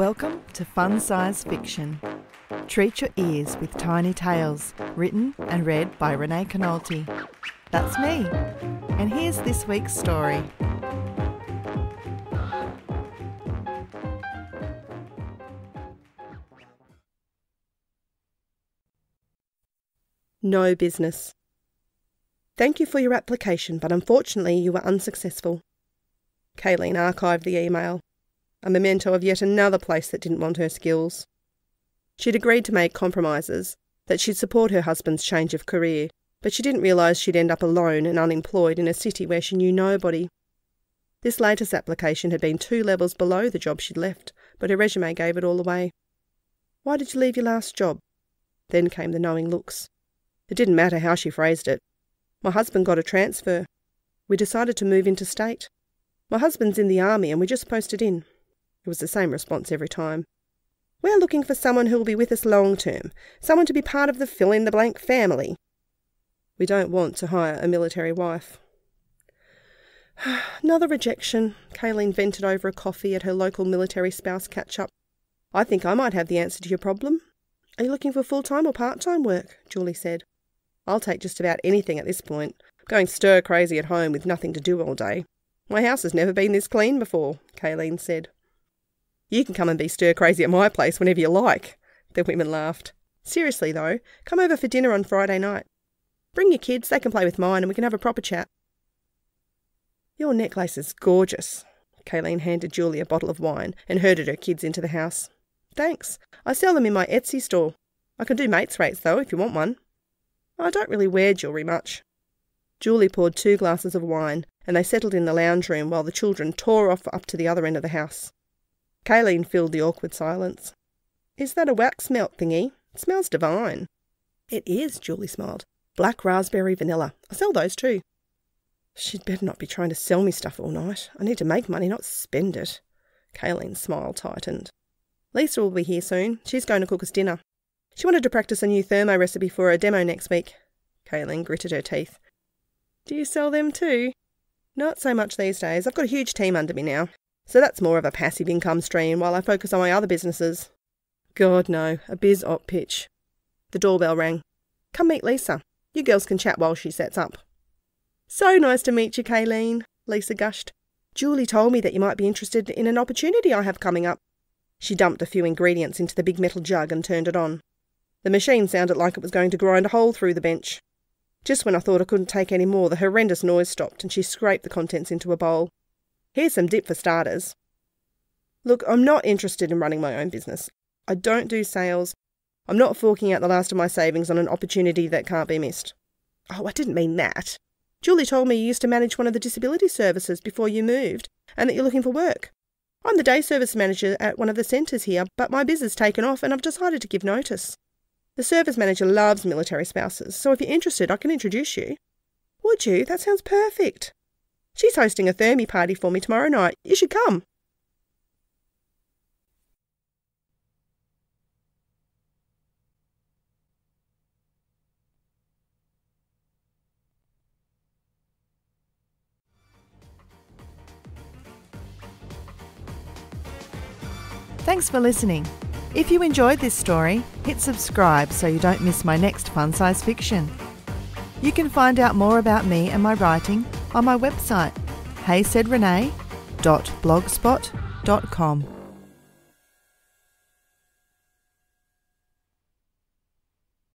Welcome to Fun Size Fiction. Treat your ears with tiny tales, written and read by Renee Conoulty. That's me. And here's this week's story. No business. Thank you for your application, but unfortunately you were unsuccessful. Kayleen archived the email, a memento of yet another place that didn't want her skills. She'd agreed to make compromises, that she'd support her husband's change of career, but she didn't realise she'd end up alone and unemployed in a city where she knew nobody. This latest application had been two levels below the job she'd left, but her resume gave it all away. Why did you leave your last job? Then came the knowing looks. It didn't matter how she phrased it. My husband got a transfer. We decided to move interstate. My husband's in the army and we just posted in. It was the same response every time. We're looking for someone who will be with us long term, someone to be part of the fill in the blank family. We don't want to hire a military wife. Another rejection, Kayleen vented over a coffee at her local military spouse catch up. I think I might have the answer to your problem. Are you looking for full time or part time work? Julie said. I'll take just about anything at this point. Going stir crazy at home with nothing to do all day. My house has never been this clean before, Kayleen said. You can come and be stir crazy at my place whenever you like. The women laughed. Seriously, though, come over for dinner on Friday night. Bring your kids, they can play with mine, and we can have a proper chat. Your necklace is gorgeous. Kayleen handed Julie a bottle of wine and herded her kids into the house. Thanks. I sell them in my Etsy store. I can do mates rates, though, if you want one. I don't really wear jewellery much. Julie poured two glasses of wine, and they settled in the lounge room while the children tore off up to the other end of the house. Kayleen filled the awkward silence. Is that a wax melt thingy? Smells divine. It is, Julie smiled. Black raspberry vanilla. I sell those too. She'd better not be trying to sell me stuff all night. I need to make money, not spend it. Kayleen's smile tightened. Lisa will be here soon. She's going to cook us dinner. She wanted to practice a new thermo recipe for a demo next week. Kayleen gritted her teeth. Do you sell them too? Not so much these days. I've got a huge team under me now. So that's more of a passive income stream while I focus on my other businesses. God, no, a biz op pitch. The doorbell rang. Come meet Lisa. You girls can chat while she sets up. So nice to meet you, Kayleen, Lisa gushed. Julie told me that you might be interested in an opportunity I have coming up. She dumped a few ingredients into the big metal jug and turned it on. The machine sounded like it was going to grind a hole through the bench. Just when I thought I couldn't take any more, the horrendous noise stopped and she scraped the contents into a bowl. Here's some dip for starters. Look, I'm not interested in running my own business. I don't do sales. I'm not forking out the last of my savings on an opportunity that can't be missed. Oh, I didn't mean that. Julie told me you used to manage one of the disability services before you moved and that you're looking for work. I'm the day service manager at one of the centres here, but my business has taken off and I've decided to give notice. The service manager loves military spouses, so if you're interested, I can introduce you. Would you? That sounds perfect. She's hosting a Thermi party for me tomorrow night. You should come. Thanks for listening. If you enjoyed this story, hit subscribe so you don't miss my next fun size fiction. You can find out more about me and my writing on my website, heysaidrenee.blogspot.com.